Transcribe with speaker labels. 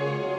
Speaker 1: Bye.